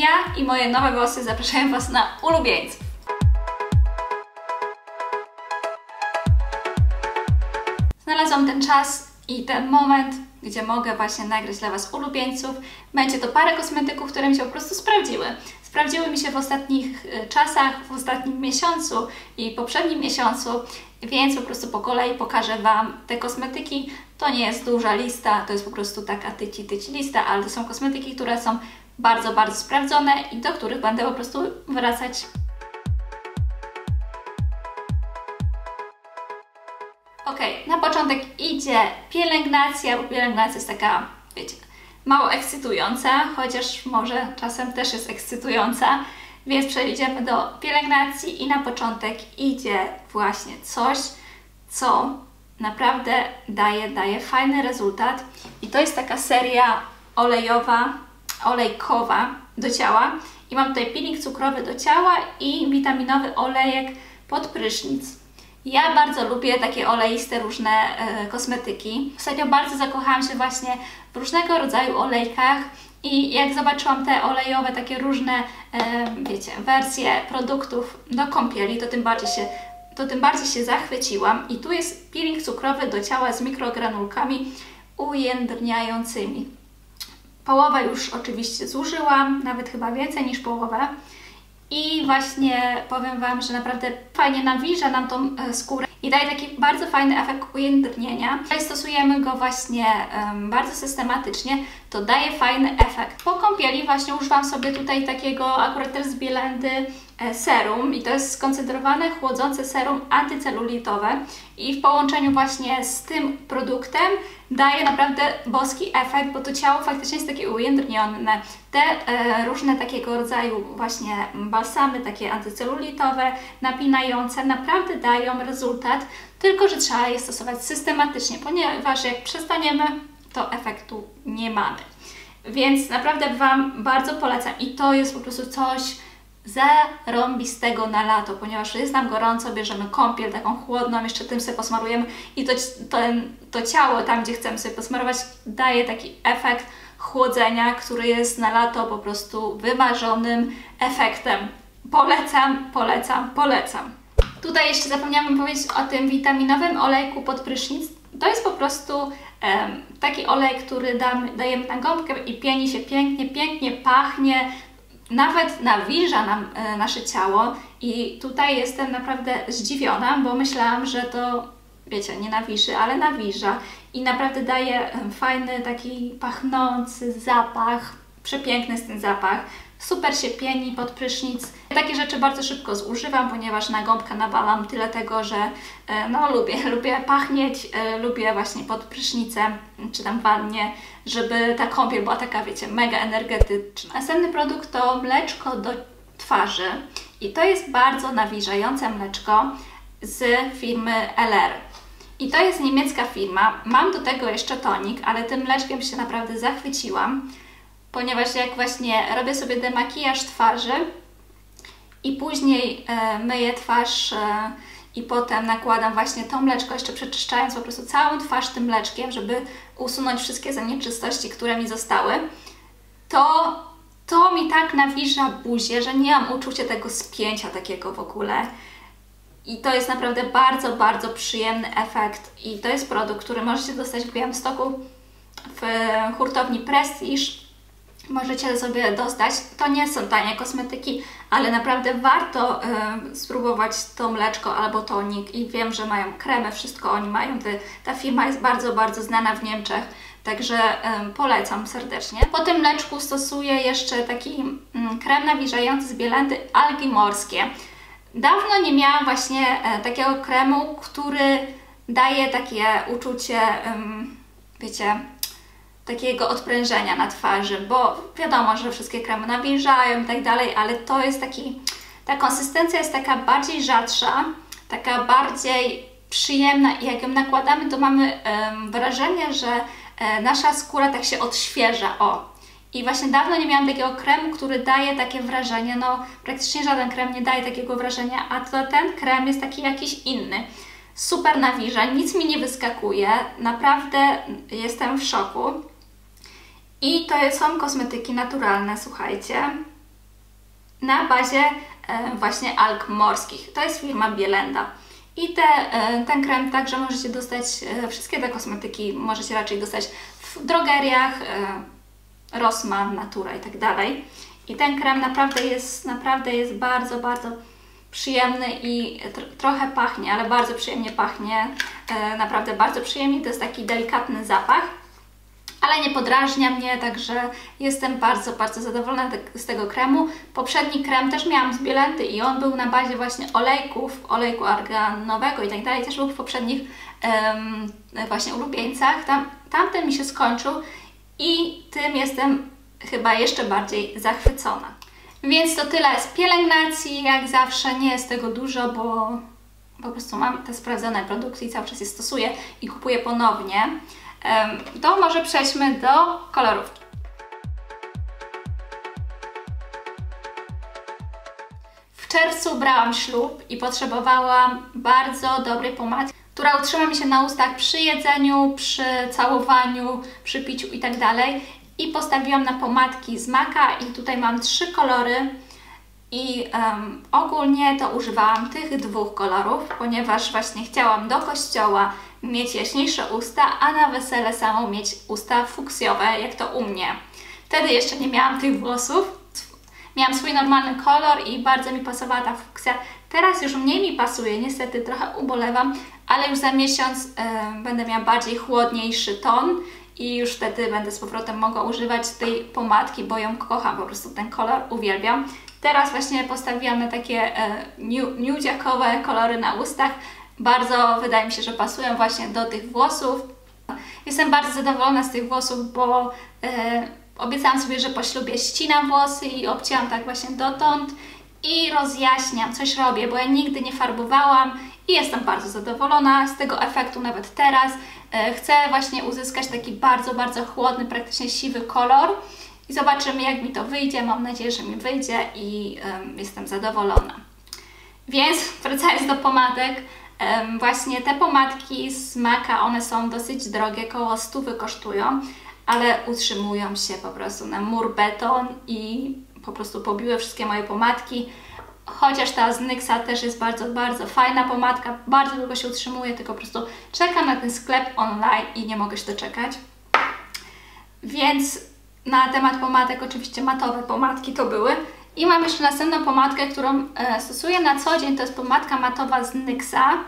Ja i moje nowe włosy zapraszają Was na ulubieńców. Znalazłam ten czas i ten moment, gdzie mogę właśnie nagrać dla Was ulubieńców. Będzie to parę kosmetyków, które mi się po prostu sprawdziły. Sprawdziły mi się w ostatnich y, czasach, w ostatnim miesiącu i poprzednim miesiącu, więc po prostu po kolei pokażę Wam te kosmetyki. To nie jest duża lista, to jest po prostu taka tyci tyci lista, ale to są kosmetyki, które są bardzo, bardzo sprawdzone i do których będę po prostu wracać. Ok, na początek idzie pielęgnacja, bo pielęgnacja jest taka, wiecie, mało ekscytująca, chociaż może czasem też jest ekscytująca, więc przejdziemy do pielęgnacji i na początek idzie właśnie coś, co naprawdę daje, daje fajny rezultat. I to jest taka seria olejowa, olejkowa do ciała i mam tutaj peeling cukrowy do ciała i witaminowy olejek pod prysznic. Ja bardzo lubię takie oleiste różne e, kosmetyki. Ostatnio bardzo zakochałam się właśnie w różnego rodzaju olejkach i jak zobaczyłam te olejowe, takie różne, e, wiecie, wersje produktów do kąpieli, to tym bardziej się to tym bardziej się zachwyciłam. I tu jest peeling cukrowy do ciała z mikrogranulkami ujędrniającymi. Połowę już oczywiście zużyłam, nawet chyba więcej niż połowę. I właśnie powiem Wam, że naprawdę fajnie nawilża nam tą e, skórę i daje taki bardzo fajny efekt ujędrnienia. Jeżeli stosujemy go właśnie um, bardzo systematycznie, to daje fajny efekt. Po kąpieli właśnie używam sobie tutaj takiego akurat też z Bielendy serum i to jest skoncentrowane, chłodzące serum antycelulitowe i w połączeniu właśnie z tym produktem daje naprawdę boski efekt, bo to ciało faktycznie jest takie ujędrnione. Te e, różne takiego rodzaju właśnie balsamy, takie antycelulitowe, napinające, naprawdę dają rezultat, tylko że trzeba je stosować systematycznie, ponieważ jak przestaniemy, to efektu nie mamy. Więc naprawdę Wam bardzo polecam i to jest po prostu coś zarąbistego na lato, ponieważ jest nam gorąco, bierzemy kąpiel taką chłodną, jeszcze tym sobie posmarujemy i to, to, to ciało tam, gdzie chcemy sobie posmarować, daje taki efekt chłodzenia, który jest na lato po prostu wymarzonym efektem. Polecam, polecam, polecam. Tutaj jeszcze zapomniałam powiedzieć o tym witaminowym olejku pod prysznic. To jest po prostu um, taki olej, który damy, dajemy na gąbkę i pieni się pięknie, pięknie pachnie, nawet nawilża nam e, nasze ciało i tutaj jestem naprawdę zdziwiona, bo myślałam, że to, wiecie, nie nawilży, ale nawilża i naprawdę daje fajny, taki pachnący zapach, przepiękny jest ten zapach, super się pieni pod prysznic. Takie rzeczy bardzo szybko zużywam, ponieważ na gąbkę nawalam tyle tego, że e, no lubię, lubię pachnieć, e, lubię właśnie pod prysznicem, czy tam wannie, żeby ta kąpiel była taka, wiecie, mega energetyczna. Następny produkt to mleczko do twarzy i to jest bardzo nawilżające mleczko z firmy LR. I to jest niemiecka firma. Mam do tego jeszcze tonik, ale tym mleczkiem się naprawdę zachwyciłam ponieważ jak właśnie robię sobie demakijaż twarzy i później e, myję twarz e, i potem nakładam właśnie to mleczko, jeszcze przeczyszczając po prostu całą twarz tym mleczkiem, żeby usunąć wszystkie zanieczystości, które mi zostały, to to mi tak nawilża buzię, że nie mam uczucia tego spięcia takiego w ogóle. I to jest naprawdę bardzo, bardzo przyjemny efekt. I to jest produkt, który możecie dostać w Białymstoku w hurtowni Prestige możecie sobie dostać. To nie są tanie kosmetyki, ale naprawdę warto y, spróbować to mleczko albo tonik i wiem, że mają kremy, wszystko oni mają. Ta firma jest bardzo, bardzo znana w Niemczech, także y, polecam serdecznie. Po tym mleczku stosuję jeszcze taki y, krem nawilżający z Bielandy algi morskie. Dawno nie miałam właśnie e, takiego kremu, który daje takie uczucie, wiecie, takiego odprężenia na twarzy, bo wiadomo, że wszystkie kremy nawilżają i tak dalej, ale to jest taki, ta konsystencja jest taka bardziej rzadsza, taka bardziej przyjemna i jak ją nakładamy, to mamy um, wrażenie, że e, nasza skóra tak się odświeża, o. I właśnie dawno nie miałam takiego kremu, który daje takie wrażenie, no praktycznie żaden krem nie daje takiego wrażenia, a to ten krem jest taki jakiś inny. Super nawilża, nic mi nie wyskakuje, naprawdę jestem w szoku. I to są kosmetyki naturalne, słuchajcie. na bazie e, właśnie alg morskich. To jest firma Bielenda. I te, e, ten krem także możecie dostać, e, wszystkie te kosmetyki możecie raczej dostać w drogeriach, Rossmann, Natura i tak dalej. I ten krem naprawdę jest, naprawdę jest bardzo, bardzo przyjemny i tr trochę pachnie, ale bardzo przyjemnie pachnie. Naprawdę bardzo przyjemnie, to jest taki delikatny zapach, ale nie podrażnia mnie, także jestem bardzo, bardzo zadowolona z tego kremu. Poprzedni krem też miałam z Bielenty i on był na bazie właśnie olejków, olejku arganowego i tak dalej, też był w poprzednich um, właśnie ulubieńcach. Tam, tamten mi się skończył i tym jestem chyba jeszcze bardziej zachwycona. Więc to tyle z pielęgnacji, jak zawsze nie jest tego dużo, bo po prostu mam te sprawdzone produkty i cały czas je stosuję i kupuję ponownie. To może przejdźmy do kolorówki. W czerwcu brałam ślub i potrzebowałam bardzo dobrej pomadki, która utrzyma mi się na ustach przy jedzeniu, przy całowaniu, przy piciu itd. Tak i postawiłam na pomadki z Maka i tutaj mam trzy kolory i um, ogólnie to używałam tych dwóch kolorów, ponieważ właśnie chciałam do kościoła mieć jaśniejsze usta, a na wesele samą mieć usta fuksjowe, jak to u mnie. Wtedy jeszcze nie miałam tych włosów, miałam swój normalny kolor i bardzo mi pasowała ta fuksja. Teraz już mniej mi pasuje, niestety trochę ubolewam, ale już za miesiąc będę miała bardziej chłodniejszy ton i już wtedy będę z powrotem mogła używać tej pomadki, bo ją kocham, po prostu ten kolor uwielbiam. Teraz właśnie postawiłam na takie e, nudziakowe kolory na ustach. Bardzo wydaje mi się, że pasują właśnie do tych włosów. Jestem bardzo zadowolona z tych włosów, bo e, obiecałam sobie, że po ślubie ścinam włosy i obcięłam tak właśnie dotąd i rozjaśniam, coś robię, bo ja nigdy nie farbowałam i jestem bardzo zadowolona z tego efektu nawet teraz. E, chcę właśnie uzyskać taki bardzo, bardzo chłodny, praktycznie siwy kolor i zobaczymy jak mi to wyjdzie. Mam nadzieję, że mi wyjdzie i um, jestem zadowolona. Więc wracając do pomadek, właśnie te pomadki z Maka, one są dosyć drogie, koło 100 kosztują, ale utrzymują się po prostu na mur beton i po prostu pobiły wszystkie moje pomadki. Chociaż ta z NYXa też jest bardzo, bardzo fajna pomadka, bardzo długo się utrzymuje, tylko po prostu czekam na ten sklep online i nie mogę się doczekać. Więc na temat pomadek, oczywiście matowe pomadki to były. I mam jeszcze następną pomadkę, którą e, stosuję na co dzień, to jest pomadka matowa z NYXa.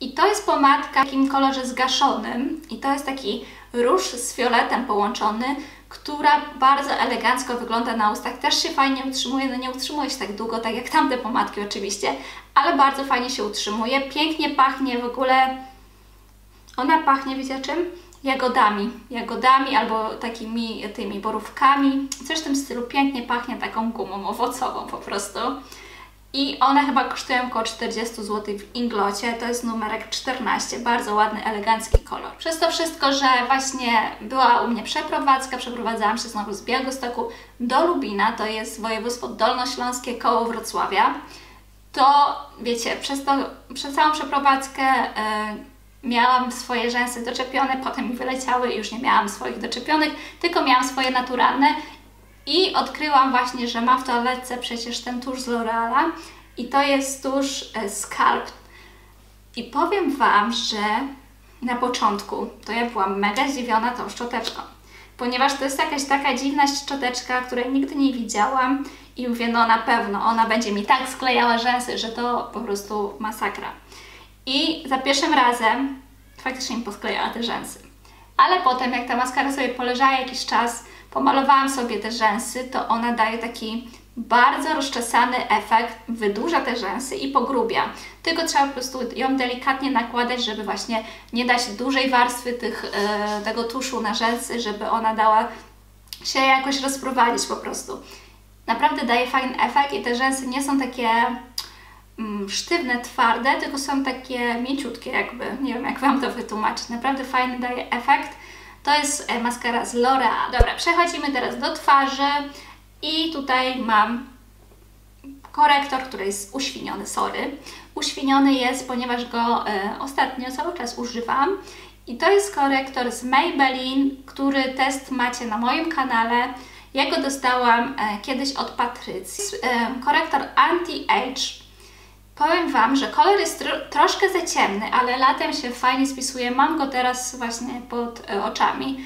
I to jest pomadka w takim kolorze zgaszonym i to jest taki róż z fioletem połączony, która bardzo elegancko wygląda na ustach. Też się fajnie utrzymuje, no nie utrzymuje się tak długo, tak jak tamte pomadki oczywiście, ale bardzo fajnie się utrzymuje. Pięknie pachnie w ogóle, ona pachnie, wiecie czym? Jagodami, jagodami albo takimi tymi borówkami, coś w tym stylu. Pięknie pachnie taką gumą owocową po prostu. I one chyba kosztują około 40 zł w Inglocie, to jest numerek 14, bardzo ładny, elegancki kolor. Przez to wszystko, że właśnie była u mnie przeprowadzka, przeprowadzałam się znowu z Białegostoku do Lubina, to jest województwo dolnośląskie koło Wrocławia, to wiecie, przez, to, przez całą przeprowadzkę yy, miałam swoje rzęsy doczepione, potem mi wyleciały i już nie miałam swoich doczepionych, tylko miałam swoje naturalne i odkryłam właśnie, że ma w toaletce przecież ten tusz z L'Oreala i to jest tusz e, Scalp. I powiem Wam, że na początku to ja byłam mega zdziwiona tą szczoteczką, ponieważ to jest jakaś taka dziwna szczoteczka, której nigdy nie widziałam i mówię, no na pewno ona będzie mi tak sklejała rzęsy, że to po prostu masakra. I za pierwszym razem faktycznie mi posklejała te rzęsy. Ale potem, jak ta maskara sobie poleżała jakiś czas, pomalowałam sobie te rzęsy, to ona daje taki bardzo rozczesany efekt, wydłuża te rzęsy i pogrubia. Tylko trzeba po prostu ją delikatnie nakładać, żeby właśnie nie dać dużej warstwy tych, e, tego tuszu na rzęsy, żeby ona dała się jakoś rozprowadzić po prostu. Naprawdę daje fajny efekt i te rzęsy nie są takie sztywne, twarde, tylko są takie mięciutkie jakby. Nie wiem jak Wam to wytłumaczyć. Naprawdę fajny daje efekt. To jest e, maskara z L'Oreal. Dobra, przechodzimy teraz do twarzy i tutaj mam korektor, który jest uświniony, sorry. Uświniony jest, ponieważ go e, ostatnio cały czas używam. I to jest korektor z Maybelline, który test macie na moim kanale. Ja go dostałam e, kiedyś od Patrycji. Korektor Anti-Age. Powiem Wam, że kolor jest tro troszkę za ciemny, ale latem się fajnie spisuje. Mam go teraz właśnie pod e, oczami.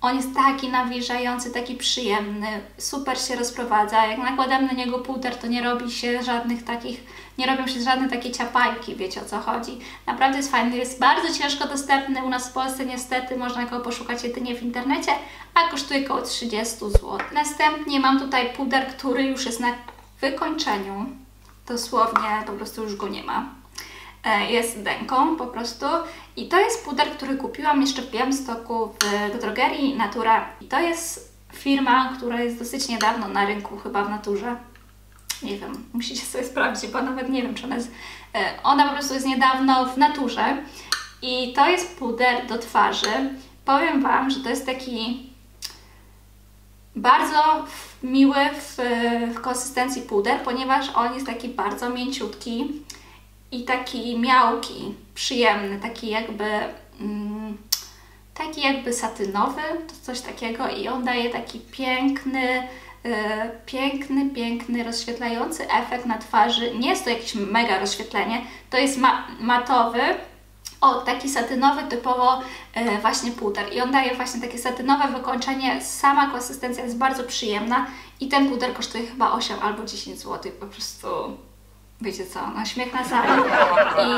On jest taki nawilżający, taki przyjemny, super się rozprowadza. Jak nakładam na niego puder, to nie robi się żadnych takich, nie robią się żadne takie ciapajki, wiecie o co chodzi. Naprawdę jest fajny, jest bardzo ciężko dostępny u nas w Polsce niestety, można go poszukać jedynie w internecie, a kosztuje około 30 zł. Następnie mam tutaj puder, który już jest na wykończeniu. Dosłownie po prostu już go nie ma. E, jest dęką po prostu. I to jest puder, który kupiłam jeszcze w Białymstoku w, drogerii Natura. I to jest firma, która jest dosyć niedawno na rynku, chyba w Naturze. Nie wiem, musicie sobie sprawdzić, bo nawet nie wiem, czy ona jest... E, ona po prostu jest niedawno w Naturze. I to jest puder do twarzy. Powiem Wam, że to jest taki bardzo miły w, w konsystencji puder, ponieważ on jest taki bardzo mięciutki i taki miałki, przyjemny, taki jakby mm, taki jakby satynowy, to coś takiego i on daje taki piękny, yy, piękny, piękny, rozświetlający efekt na twarzy. Nie jest to jakieś mega rozświetlenie, to jest ma matowy, o, taki satynowy, typowo yy, właśnie puder. I on daje właśnie takie satynowe wykończenie. Sama konsystencja jest bardzo przyjemna i ten puder kosztuje chyba 8 albo 10 zł. Po prostu wiecie co, no śmiech na salę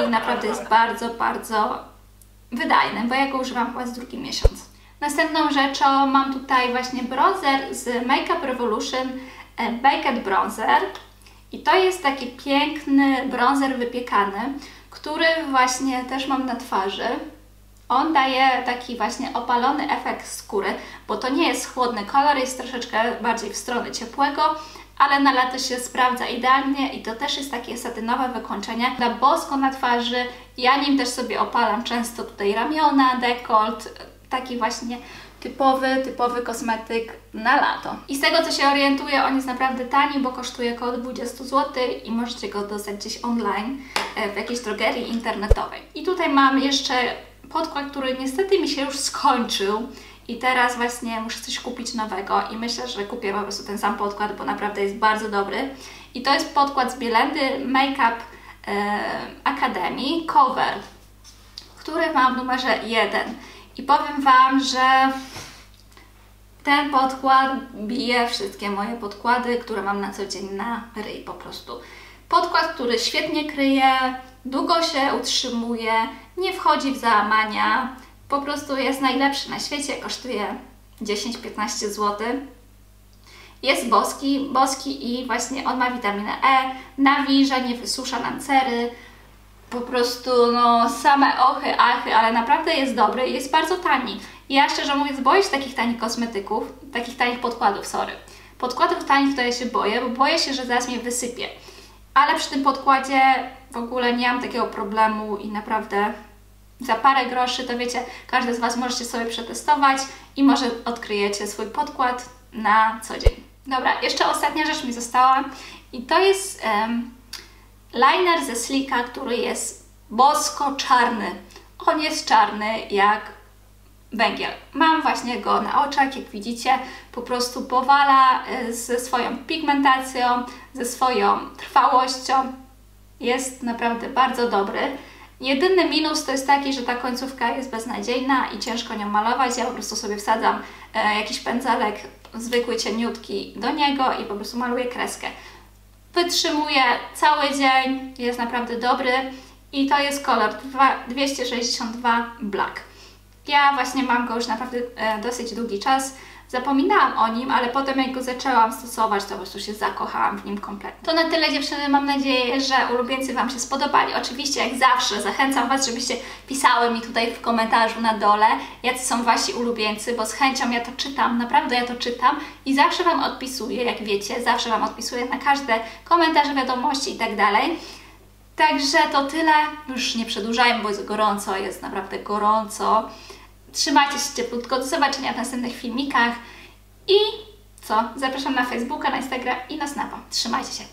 i naprawdę jest bardzo, bardzo wydajny, bo ja go używam chyba z drugi miesiąc. Następną rzeczą mam tutaj właśnie bronzer z Makeup Revolution e, Baked Bronzer i to jest taki piękny bronzer wypiekany, który właśnie też mam na twarzy. On daje taki właśnie opalony efekt skóry, bo to nie jest chłodny kolor, jest troszeczkę bardziej w stronę ciepłego, ale na lato się sprawdza idealnie i to też jest takie satynowe wykończenie. Da bosko na twarzy, ja nim też sobie opalam często tutaj ramiona, dekolt, taki właśnie typowy, typowy kosmetyk na lato. I z tego co się orientuję, on jest naprawdę tani, bo kosztuje około 20 zł i możecie go dostać gdzieś online e, w jakiejś drogerii internetowej. I tutaj mam jeszcze podkład, który niestety mi się już skończył i teraz właśnie muszę coś kupić nowego i myślę, że kupię po prostu ten sam podkład, bo naprawdę jest bardzo dobry. I to jest podkład z Bielendy Makeup e, Academy Cover, który mam w numerze 1. I powiem Wam, że ten podkład bije wszystkie moje podkłady, które mam na co dzień na ryj po prostu. Podkład, który świetnie kryje, długo się utrzymuje, nie wchodzi w załamania, po prostu jest najlepszy na świecie, kosztuje 10-15 zł. Jest boski, boski i właśnie on ma witaminę E, nawilża, nie wysusza nam cery, po prostu no same ochy, achy, ale naprawdę jest dobry i jest bardzo tani. Ja szczerze mówiąc boję się takich tanich kosmetyków, takich tanich podkładów, sorry. Podkładów tanich to ja się boję, bo boję się, że zaraz mnie wysypie. Ale przy tym podkładzie w ogóle nie mam takiego problemu i naprawdę za parę groszy, to wiecie, każdy z Was możecie sobie przetestować i może odkryjecie swój podkład na co dzień. Dobra, jeszcze ostatnia rzecz mi została i to jest um, liner ze Slicka, który jest bosko czarny. On jest czarny jak węgiel. Mam właśnie go na oczach, jak widzicie, po prostu powala e, ze swoją pigmentacją, ze swoją trwałością. Jest naprawdę bardzo dobry. Jedyny minus to jest taki, że ta końcówka jest beznadziejna i ciężko nią malować. Ja po prostu sobie wsadzam e, jakiś pędzelek zwykły, cieniutki do niego i po prostu maluję kreskę. Wytrzymuje cały dzień, jest naprawdę dobry i to jest kolor 262 Black. Ja właśnie mam go już naprawdę e, dosyć długi czas. Zapominałam o nim, ale potem jak go zaczęłam stosować, to po prostu się zakochałam w nim kompletnie. To na tyle dziewczyny, mam nadzieję, że ulubieńcy Wam się spodobali. Oczywiście jak zawsze zachęcam Was, żebyście pisały mi tutaj w komentarzu na dole, jacy są Wasi ulubieńcy, bo z chęcią ja to czytam, naprawdę ja to czytam i zawsze Wam odpisuję, jak wiecie, zawsze Wam odpisuję na każde komentarze, wiadomości i tak dalej. Także to tyle, już nie przedłużajmy, bo jest gorąco, jest naprawdę gorąco. Trzymajcie się cieplutko, do zobaczenia w następnych filmikach i co? Zapraszam na Facebooka, na Instagram i na Snapa. Trzymajcie się.